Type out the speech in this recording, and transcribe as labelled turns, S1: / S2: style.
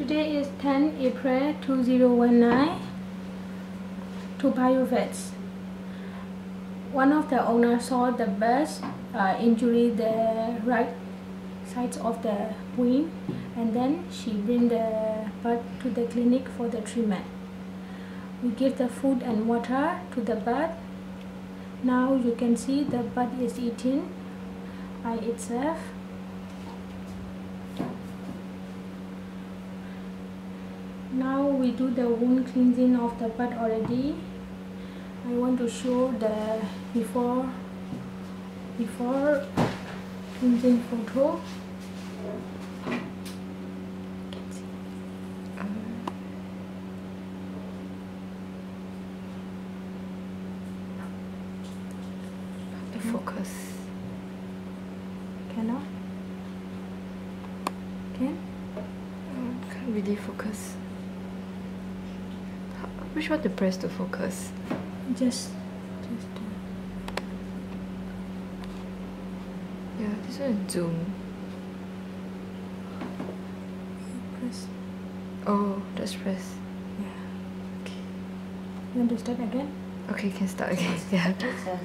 S1: Today is 10 April 2019 Toa Payoh Vets. One of the owners saw the birds uh, injury the right sides of the wing and then she bring the bird to the clinic for the treatment. We give the food and water to the bird. Now you can see the bird is eating by itself. Now we do the wound cleansing of the bird already. I want to show the before before cleansing photo.
S2: The focus.
S1: Cannot? Can?
S2: Oh, can't really focus. How- Which one to press to focus?
S1: Just just
S2: Yeah, this one is zoom.
S1: press.
S2: Oh, just press.
S1: Yeah.
S2: Okay.
S1: You want to start again?
S2: Okay, you can start again. Yeah.
S3: It says